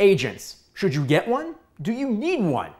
Agents, should you get one? Do you need one?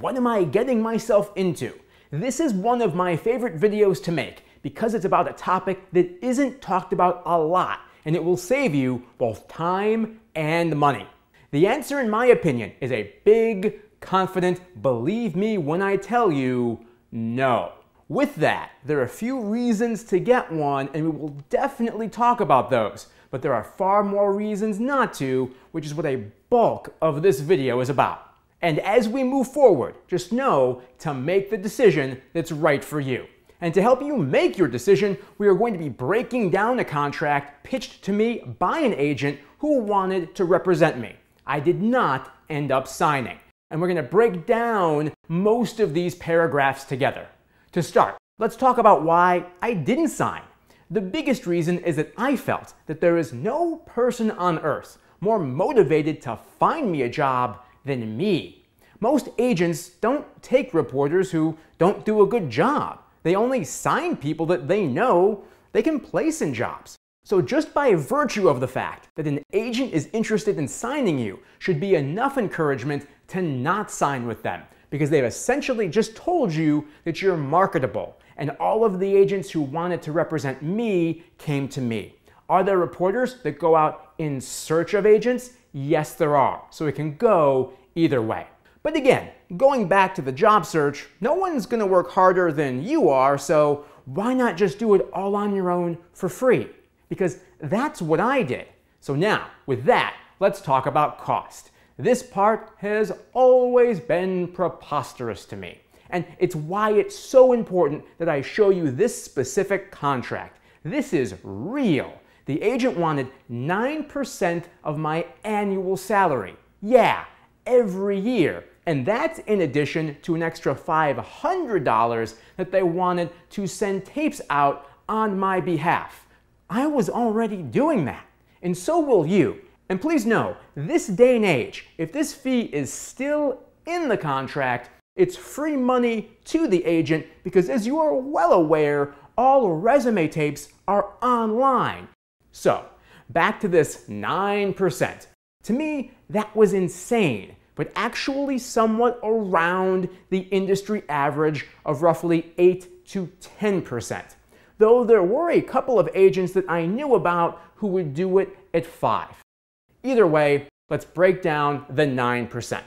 What am I getting myself into? This is one of my favorite videos to make because it's about a topic that isn't talked about a lot and it will save you both time and money. The answer, in my opinion, is a big, confident, believe me when I tell you, no. With that, there are a few reasons to get one, and we will definitely talk about those. But there are far more reasons not to, which is what a bulk of this video is about. And as we move forward, just know to make the decision that's right for you. And to help you make your decision, we are going to be breaking down a contract pitched to me by an agent who wanted to represent me. I did not end up signing. And we're going to break down most of these paragraphs together. To start, let's talk about why I didn't sign. The biggest reason is that I felt that there is no person on earth more motivated to find me a job than me. Most agents don't take reporters who don't do a good job. They only sign people that they know they can place in jobs. So just by virtue of the fact that an agent is interested in signing you should be enough encouragement to not sign with them because they've essentially just told you that you're marketable. And all of the agents who wanted to represent me came to me. Are there reporters that go out in search of agents? Yes, there are. So it can go either way. But again, going back to the job search, no one's going to work harder than you are, so why not just do it all on your own for free? because that's what I did. So now, with that, let's talk about cost. This part has always been preposterous to me. And it's why it's so important that I show you this specific contract. This is real. The agent wanted 9% of my annual salary. Yeah, every year. And that's in addition to an extra $500 that they wanted to send tapes out on my behalf. I was already doing that, and so will you. And please know, this day and age, if this fee is still in the contract, it's free money to the agent because as you are well aware, all resume tapes are online. So, back to this 9%. To me, that was insane, but actually somewhat around the industry average of roughly 8 to 10% though there were a couple of agents that I knew about who would do it at 5. Either way, let's break down the 9%.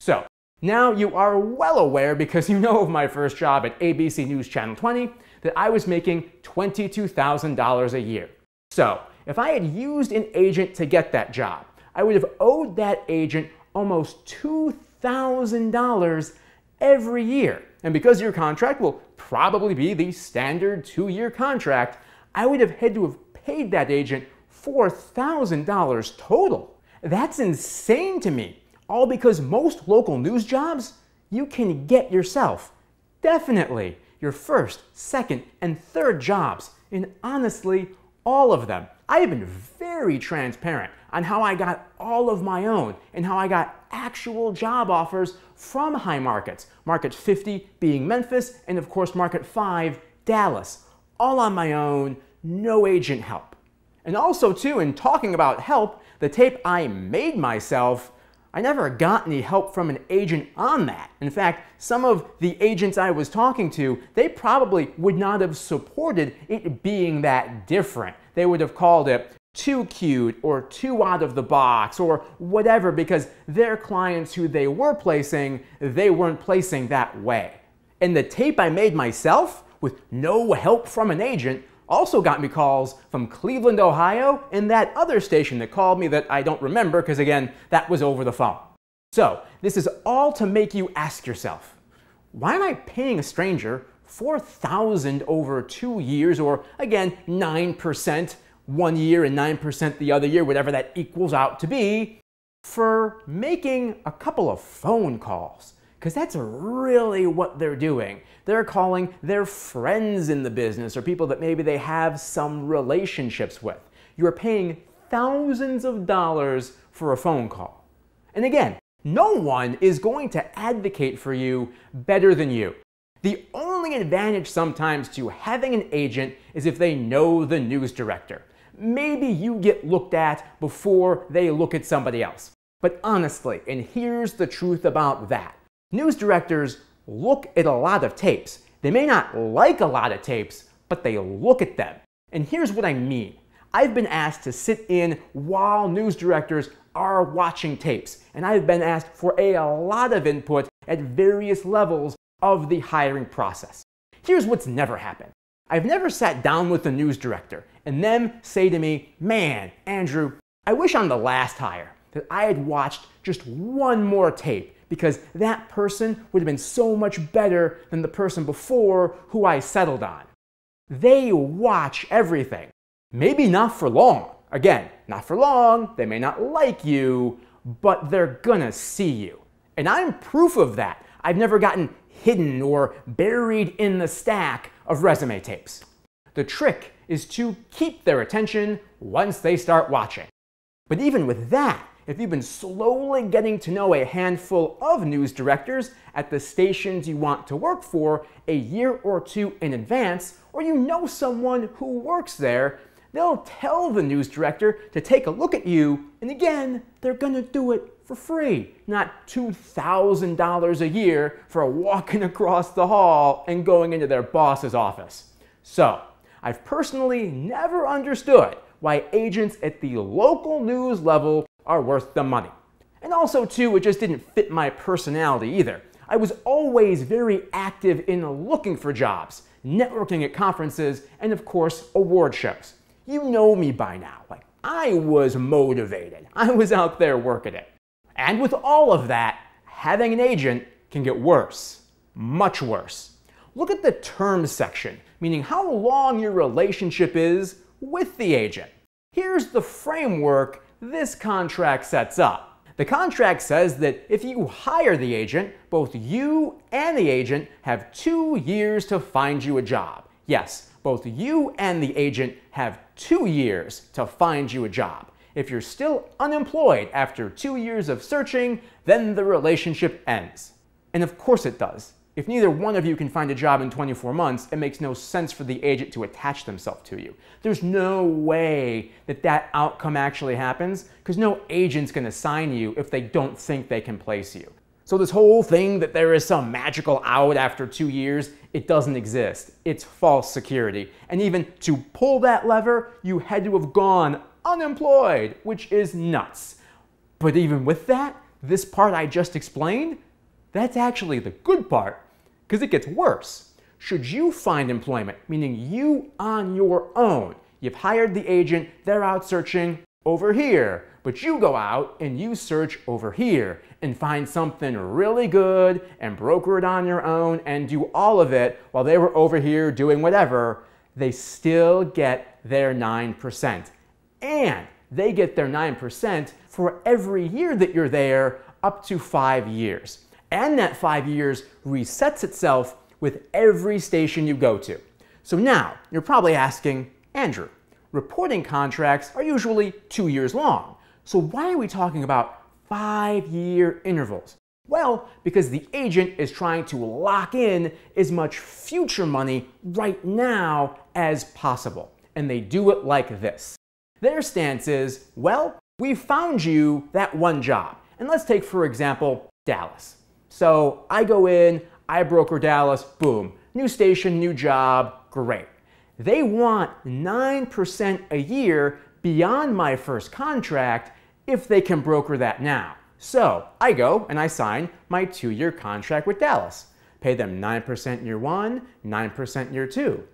So, now you are well aware, because you know of my first job at ABC News Channel 20, that I was making $22,000 a year. So, if I had used an agent to get that job, I would have owed that agent almost $2,000 every year. And because your contract will probably be the standard two year contract, I would have had to have paid that agent $4,000 total. That's insane to me. All because most local news jobs you can get yourself. Definitely your first, second, and third jobs. And honestly, all of them. I have been very transparent on how I got all of my own and how I got actual job offers from high markets. Market 50 being Memphis, and of course, market 5, Dallas. All on my own, no agent help. And also, too, in talking about help, the tape I made myself, I never got any help from an agent on that. In fact, some of the agents I was talking to, they probably would not have supported it being that different. They would have called it too cute or too out of the box or whatever because their clients who they were placing, they weren't placing that way. And the tape I made myself with no help from an agent also got me calls from Cleveland, Ohio, and that other station that called me that I don't remember because, again, that was over the phone. So, this is all to make you ask yourself why am I paying a stranger 4000 over two years, or again, 9% one year and 9% the other year, whatever that equals out to be, for making a couple of phone calls. Because that's really what they're doing. They're calling their friends in the business or people that maybe they have some relationships with. You're paying thousands of dollars for a phone call. And again, no one is going to advocate for you better than you. The only advantage sometimes to having an agent is if they know the news director maybe you get looked at before they look at somebody else. But honestly, and here's the truth about that news directors look at a lot of tapes. They may not like a lot of tapes, but they look at them. And here's what I mean I've been asked to sit in while news directors are watching tapes, and I've been asked for a lot of input at various levels of the hiring process. Here's what's never happened I've never sat down with a news director and them say to me, Man, Andrew, I wish on the last hire that I had watched just one more tape because that person would have been so much better than the person before who I settled on. They watch everything. Maybe not for long. Again, not for long. They may not like you, but they're gonna see you. And I'm proof of that. I've never gotten hidden or buried in the stack of resume tapes. The trick is to keep their attention once they start watching. But even with that, if you've been slowly getting to know a handful of news directors at the stations you want to work for a year or two in advance, or you know someone who works there, they'll tell the news director to take a look at you, and again, they're gonna do it for free, not $2,000 a year for walking across the hall and going into their boss's office. So, I've personally never understood why agents at the local news level are worth the money. And also, too, it just didn't fit my personality either. I was always very active in looking for jobs, networking at conferences, and of course, award shows. You know me by now. Like, I was motivated. I was out there working it. And with all of that, having an agent can get worse. Much worse. Look at the terms section, meaning how long your relationship is with the agent. Here's the framework this contract sets up. The contract says that if you hire the agent, both you and the agent have two years to find you a job. Yes, both you and the agent have two years to find you a job. If you're still unemployed after two years of searching, then the relationship ends. And of course it does. If neither one of you can find a job in 24 months, it makes no sense for the agent to attach themselves to you. There's no way that that outcome actually happens because no agent's going to sign you if they don't think they can place you. So this whole thing that there is some magical out after two years, it doesn't exist. It's false security. And even to pull that lever, you had to have gone unemployed, which is nuts. But even with that, this part I just explained, that's actually the good part because it gets worse. Should you find employment, meaning you on your own, you've hired the agent, they're out searching over here, but you go out and you search over here and find something really good and broker it on your own and do all of it while they were over here doing whatever, they still get their 9%. And they get their 9% for every year that you're there up to five years and that five years resets itself with every station you go to. So now, you're probably asking, Andrew, reporting contracts are usually two years long. So why are we talking about five year intervals? Well, because the agent is trying to lock in as much future money right now as possible. And they do it like this. Their stance is, well, we found you that one job. And let's take, for example, Dallas. So I go in, I broker Dallas, boom, new station, new job, great. They want 9% a year beyond my first contract if they can broker that now. So I go and I sign my two year contract with Dallas. Pay them 9% year one, 9% year two.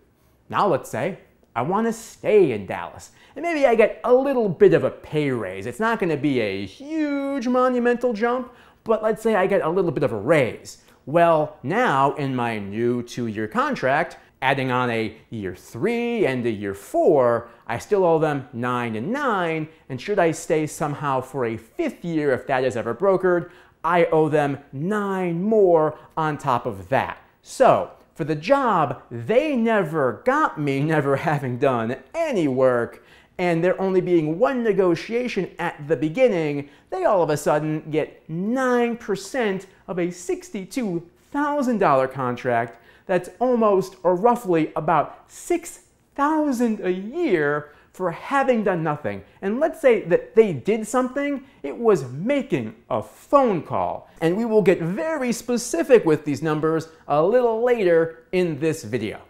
Now let's say I want to stay in Dallas. And maybe I get a little bit of a pay raise. It's not going to be a huge monumental jump, but let's say I get a little bit of a raise. Well, now in my new two year contract, adding on a year three and a year four, I still owe them nine and nine. And should I stay somehow for a fifth year, if that is ever brokered, I owe them nine more on top of that. So, for the job, they never got me, never having done any work, and there only being one negotiation at the beginning, they all of a sudden get 9% of a $62,000 contract that's almost or roughly about 6,000 a year for having done nothing. And let's say that they did something, it was making a phone call. And we will get very specific with these numbers a little later in this video.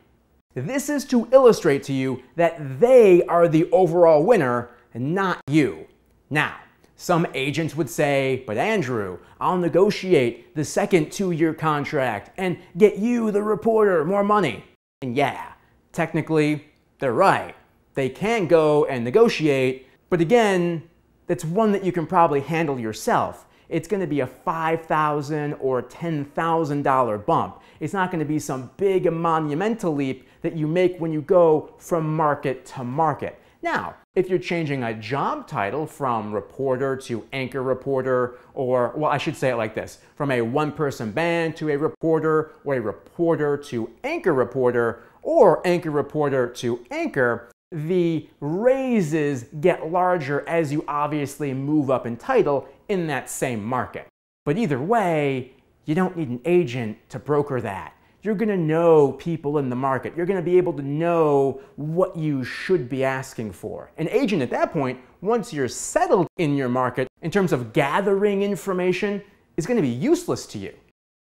This is to illustrate to you that they are the overall winner, not you. Now, some agents would say, but Andrew, I'll negotiate the second two year contract and get you, the reporter, more money. And yeah, technically, they're right. They can go and negotiate, but again, that's one that you can probably handle yourself. It's going to be a 5,000 or $10,000 bump. It's not going to be some big monumental leap that you make when you go from market to market. Now, if you're changing a job title from reporter to anchor reporter, or, well, I should say it like this from a one person band to a reporter, or a reporter to anchor reporter, or anchor reporter to anchor, the raises get larger as you obviously move up in title in that same market. But either way, you don't need an agent to broker that you're going to know people in the market. You're going to be able to know what you should be asking for. An agent at that point, once you're settled in your market in terms of gathering information, is going to be useless to you.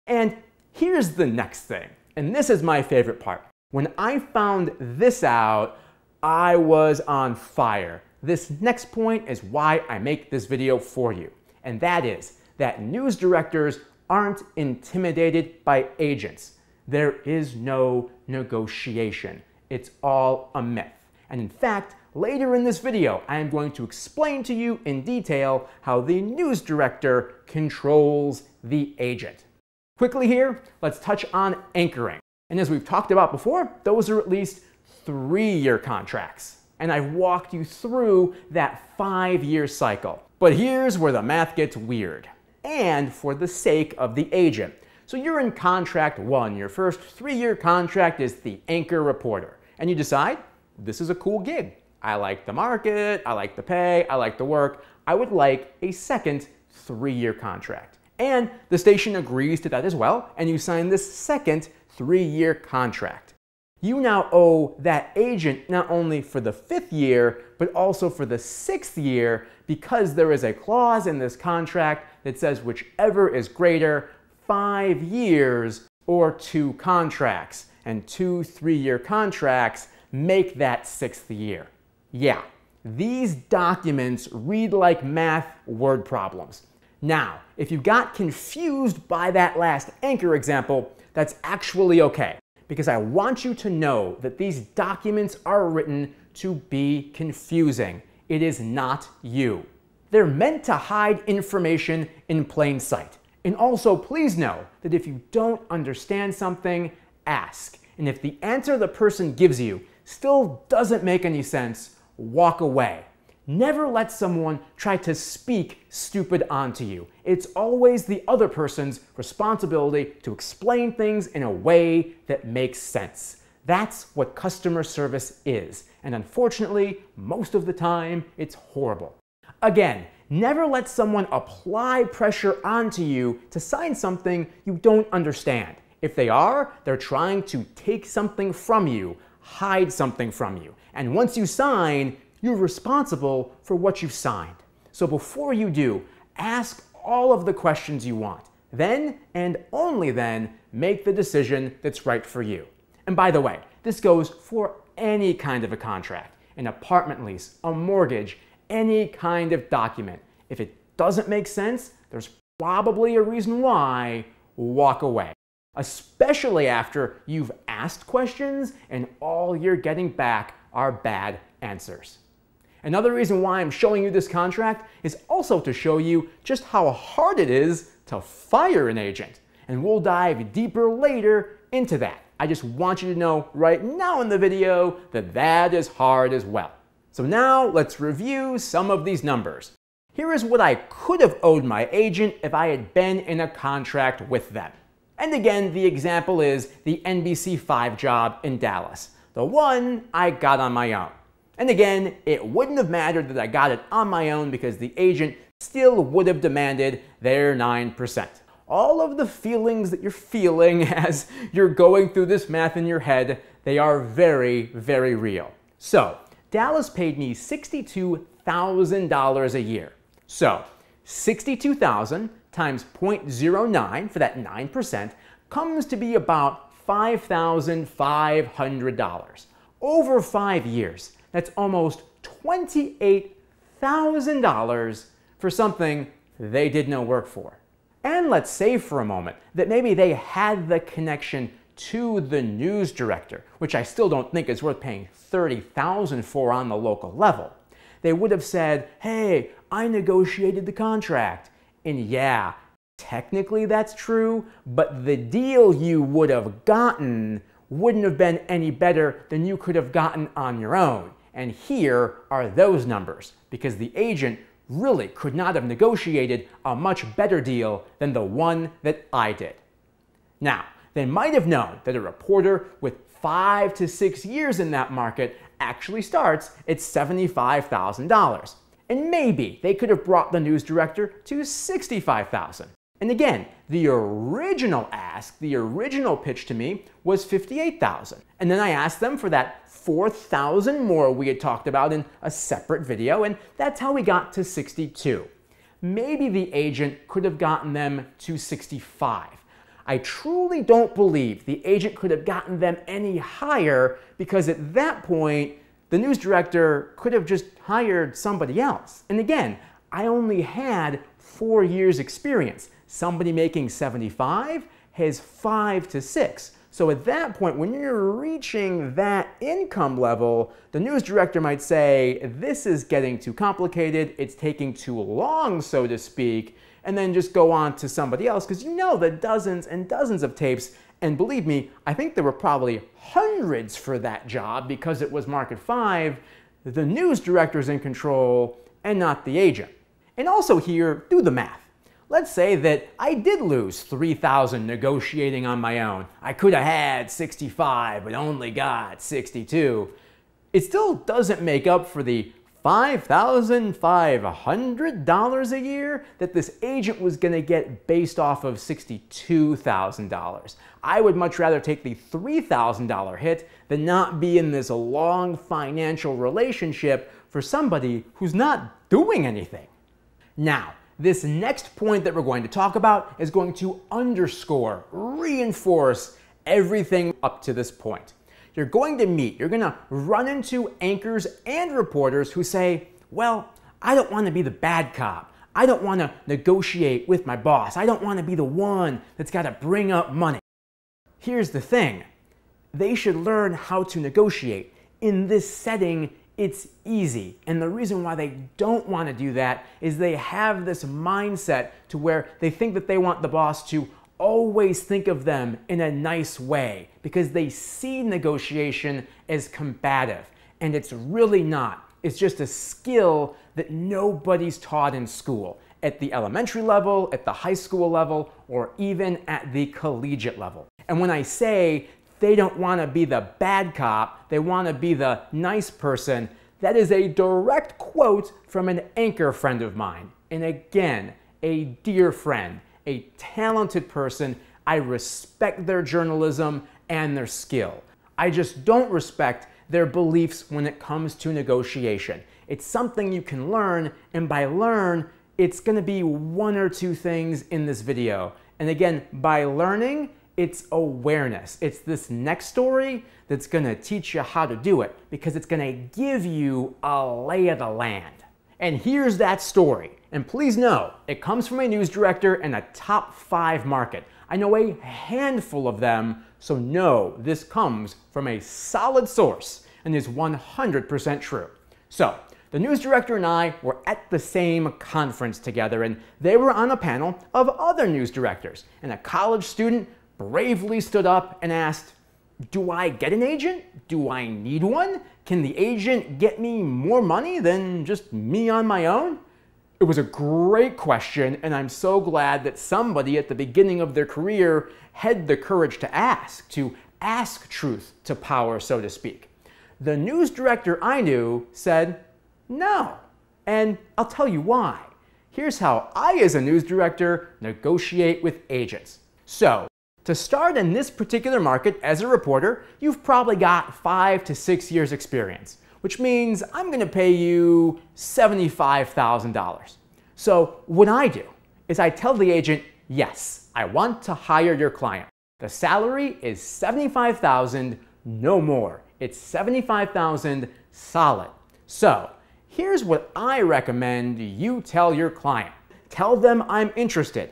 And here's the next thing, and this is my favorite part. When I found this out, I was on fire. This next point is why I make this video for you, and that is that news directors aren't intimidated by agents. There is no negotiation. It's all a myth. And in fact, later in this video, I am going to explain to you in detail how the news director controls the agent. Quickly here, let's touch on anchoring. And as we've talked about before, those are at least three-year contracts. And I've walked you through that five-year cycle. But here's where the math gets weird. And for the sake of the agent, so you're in contract one. Your first three year contract is the anchor reporter. And you decide, this is a cool gig. I like the market, I like the pay, I like the work. I would like a second three year contract. And the station agrees to that as well, and you sign this second three year contract. You now owe that agent not only for the fifth year, but also for the sixth year because there is a clause in this contract that says whichever is greater, five years or two contracts. And two three year contracts make that sixth year. Yeah, these documents read like math word problems. Now, if you got confused by that last anchor example, that's actually okay, because I want you to know that these documents are written to be confusing. It is not you. They're meant to hide information in plain sight. And also, please know that if you don't understand something, ask. And if the answer the person gives you still doesn't make any sense, walk away. Never let someone try to speak stupid onto you. It's always the other person's responsibility to explain things in a way that makes sense. That's what customer service is. And unfortunately, most of the time, it's horrible. Again, Never let someone apply pressure onto you to sign something you don't understand. If they are, they're trying to take something from you, hide something from you. And once you sign, you're responsible for what you've signed. So before you do, ask all of the questions you want. Then, and only then, make the decision that's right for you. And by the way, this goes for any kind of a contract an apartment lease, a mortgage, any kind of document. If it doesn't make sense, there's probably a reason why. Walk away. Especially after you've asked questions and all you're getting back are bad answers. Another reason why I'm showing you this contract is also to show you just how hard it is to fire an agent. And we'll dive deeper later into that. I just want you to know right now in the video that that is hard as well. So now let's review some of these numbers. Here is what I could have owed my agent if I had been in a contract with them. And again, the example is the NBC5 job in Dallas, the one I got on my own. And again, it wouldn't have mattered that I got it on my own because the agent still would have demanded their 9%. All of the feelings that you're feeling as you're going through this math in your head, they are very, very real. So, Dallas paid me $62,000 a year. So 62,000 times 0.09 for that 9% comes to be about $5,500. Over five years, that's almost $28,000 for something they did no work for. And let's say for a moment that maybe they had the connection to the news director, which I still don't think is worth paying 30,000 for on the local level. They would have said, "Hey, I negotiated the contract." And yeah, technically that's true, but the deal you would have gotten wouldn't have been any better than you could have gotten on your own. And here are those numbers because the agent really could not have negotiated a much better deal than the one that I did. Now, they might have known that a reporter with five to six years in that market actually starts at $75,000. And maybe they could have brought the news director to 65,000. And again, the original ask, the original pitch to me was 58,000. And then I asked them for that 4,000 more we had talked about in a separate video, and that's how we got to 62. Maybe the agent could have gotten them to 65. I truly don't believe the agent could have gotten them any higher because at that point, the news director could have just hired somebody else. And again, I only had four years experience. Somebody making 75 has five to six. So at that point, when you're reaching that income level, the news director might say, this is getting too complicated, it's taking too long, so to speak, and then just go on to somebody else because you know the dozens and dozens of tapes. And believe me, I think there were probably hundreds for that job because it was Market 5. The news director's in control and not the agent. And also here, do the math. Let's say that I did lose 3,000 negotiating on my own. I could have had 65, but only got 62. It still doesn't make up for the $5,500 a year that this agent was going to get based off of $62,000. I would much rather take the $3,000 hit than not be in this long financial relationship for somebody who's not doing anything. Now, this next point that we're going to talk about is going to underscore, reinforce everything up to this point. You're going to meet, you're going to run into anchors and reporters who say, Well, I don't want to be the bad cop. I don't want to negotiate with my boss. I don't want to be the one that's got to bring up money. Here's the thing they should learn how to negotiate. In this setting, it's easy. And the reason why they don't want to do that is they have this mindset to where they think that they want the boss to always think of them in a nice way because they see negotiation as combative. And it's really not. It's just a skill that nobody's taught in school at the elementary level, at the high school level, or even at the collegiate level. And when I say they don't want to be the bad cop, they want to be the nice person. That is a direct quote from an anchor friend of mine. And again, a dear friend, a talented person. I respect their journalism and their skill. I just don't respect their beliefs when it comes to negotiation. It's something you can learn, and by learn, it's gonna be one or two things in this video. And again, by learning, it's awareness. It's this next story that's gonna teach you how to do it because it's gonna give you a lay of the land. And here's that story. And please know, it comes from a news director in a top five market. I know a handful of them, so know this comes from a solid source and is 100% true. So, the news director and I were at the same conference together, and they were on a panel of other news directors. And a college student bravely stood up and asked, Do I get an agent? Do I need one? Can the agent get me more money than just me on my own? It was a great question, and I'm so glad that somebody at the beginning of their career had the courage to ask, to ask truth to power, so to speak. The news director I knew said, no. And I'll tell you why. Here's how I, as a news director, negotiate with agents. So, to start in this particular market as a reporter, you've probably got five to six years experience. Which means I'm going to pay you $75,000. So what I do is I tell the agent, yes, I want to hire your client. The salary is 75,000, no more. It's 75,000 solid. So here's what I recommend you tell your client. Tell them I'm interested.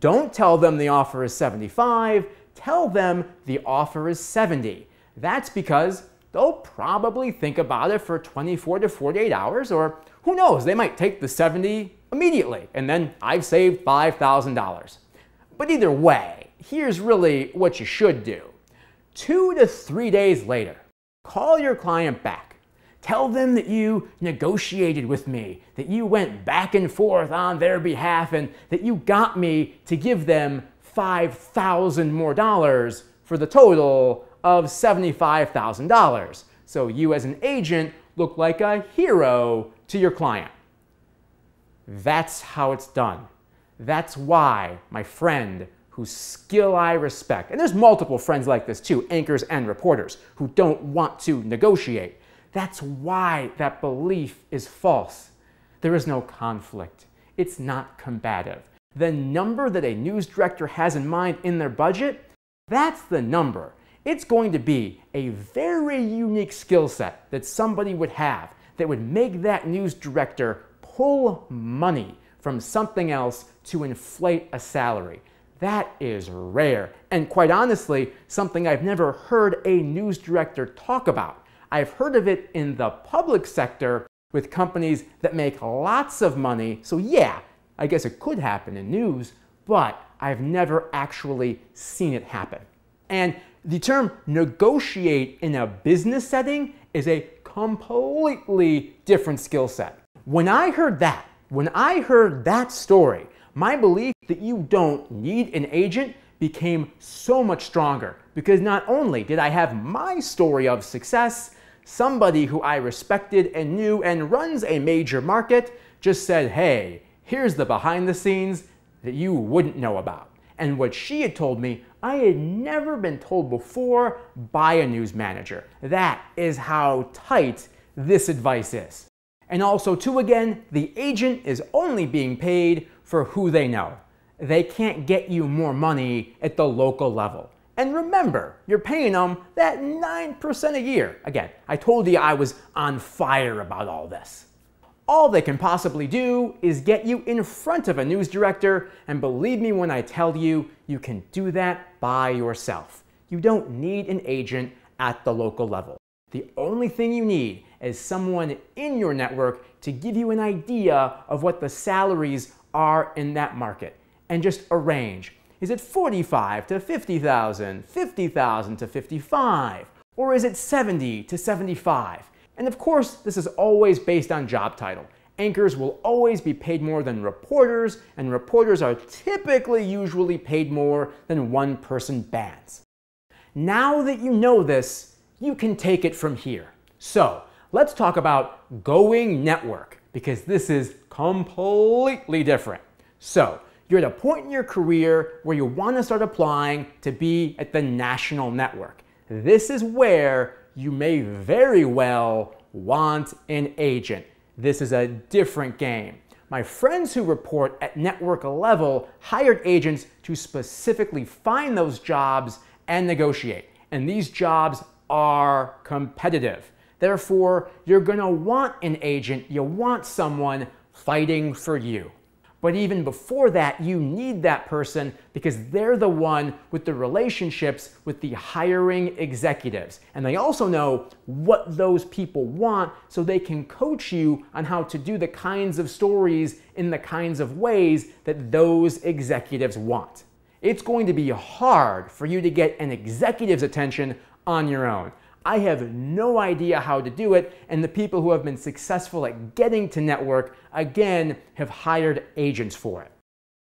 Don't tell them the offer is 75, tell them the offer is 70. That's because they'll probably think about it for 24 to 48 hours, or who knows, they might take the 70 immediately, and then I've saved $5,000. But either way, here's really what you should do. Two to three days later, call your client back. Tell them that you negotiated with me, that you went back and forth on their behalf, and that you got me to give them 5,000 more dollars for the total of $75,000. So you as an agent look like a hero to your client. That's how it's done. That's why my friend whose skill I respect, and there's multiple friends like this too, anchors and reporters, who don't want to negotiate. That's why that belief is false. There is no conflict. It's not combative. The number that a news director has in mind in their budget, that's the number. It's going to be a very unique skill set that somebody would have that would make that news director pull money from something else to inflate a salary. That is rare, and quite honestly, something I've never heard a news director talk about. I've heard of it in the public sector with companies that make lots of money, so yeah, I guess it could happen in news, but I've never actually seen it happen. And the term negotiate in a business setting is a completely different skill set. When I heard that, when I heard that story, my belief that you don't need an agent became so much stronger because not only did I have my story of success, somebody who I respected and knew and runs a major market just said, hey, here's the behind the scenes that you wouldn't know about. And what she had told me, I had never been told before by a news manager. That is how tight this advice is. And also, too, again, the agent is only being paid for who they know. They can't get you more money at the local level. And remember, you're paying them that 9% a year. Again, I told you I was on fire about all this. All they can possibly do is get you in front of a news director, and believe me when I tell you, you can do that by yourself. You don't need an agent at the local level. The only thing you need is someone in your network to give you an idea of what the salaries are in that market and just arrange. Is it 45 to 50,000, 50,000 to 55, or is it 70 to 75? And of course, this is always based on job title. Anchors will always be paid more than reporters, and reporters are typically usually paid more than one person bands. Now that you know this, you can take it from here. So let's talk about going network because this is completely different. So, you're at a point in your career where you want to start applying to be at the national network. This is where you may very well want an agent. This is a different game. My friends who report at network level hired agents to specifically find those jobs and negotiate. And these jobs are competitive. Therefore, you're going to want an agent. You want someone fighting for you. But even before that, you need that person because they're the one with the relationships with the hiring executives. And they also know what those people want so they can coach you on how to do the kinds of stories in the kinds of ways that those executives want. It's going to be hard for you to get an executive's attention on your own. I have no idea how to do it, and the people who have been successful at getting to network, again, have hired agents for it.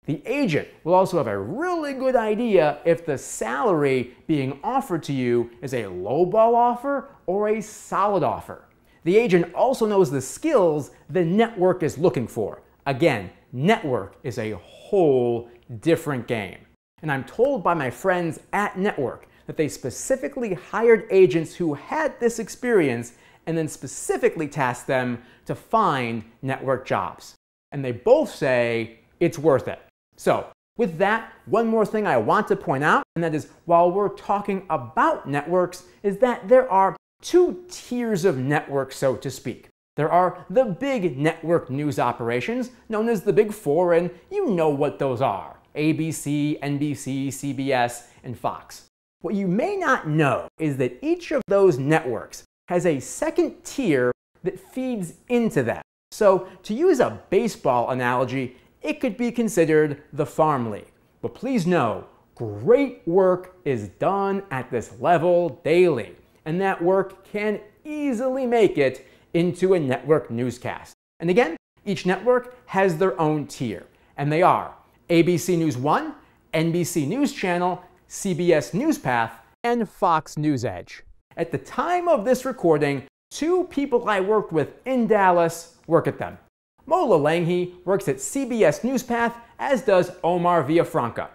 The agent will also have a really good idea if the salary being offered to you is a lowball offer or a solid offer. The agent also knows the skills the network is looking for. Again, network is a whole different game. And I'm told by my friends at Network that they specifically hired agents who had this experience and then specifically tasked them to find network jobs. And they both say it's worth it. So, with that, one more thing I want to point out, and that is while we're talking about networks, is that there are two tiers of networks, so to speak. There are the big network news operations, known as the Big Four, and you know what those are ABC, NBC, CBS, and Fox. What you may not know is that each of those networks has a second tier that feeds into that. So, to use a baseball analogy, it could be considered the farm league. But please know, great work is done at this level daily, and that work can easily make it into a network newscast. And again, each network has their own tier, and they are ABC NewsOne, NBC News Channel, CBS NewsPath, and Fox News Edge. At the time of this recording, two people I worked with in Dallas work at them. Mola Lenghi works at CBS NewsPath, as does Omar Villafranca.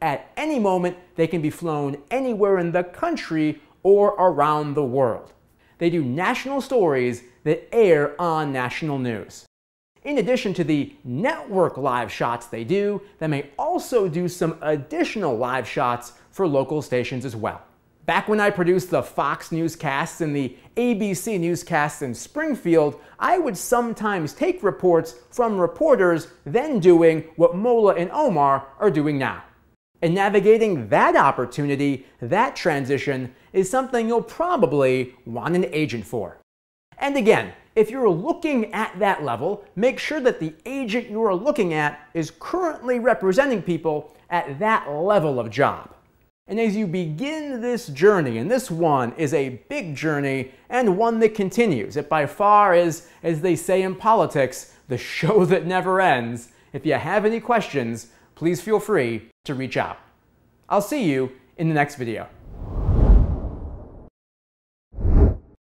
At any moment, they can be flown anywhere in the country or around the world. They do national stories that air on national news. In addition to the network live shots they do, they may also do some additional live shots for local stations as well. Back when I produced the Fox newscasts and the ABC newscasts in Springfield, I would sometimes take reports from reporters then doing what Mola and Omar are doing now. And navigating that opportunity, that transition, is something you'll probably want an agent for. And again, if you're looking at that level, make sure that the agent you are looking at is currently representing people at that level of job. And as you begin this journey, and this one is a big journey and one that continues, it by far is, as they say in politics, the show that never ends. If you have any questions, please feel free to reach out. I'll see you in the next video.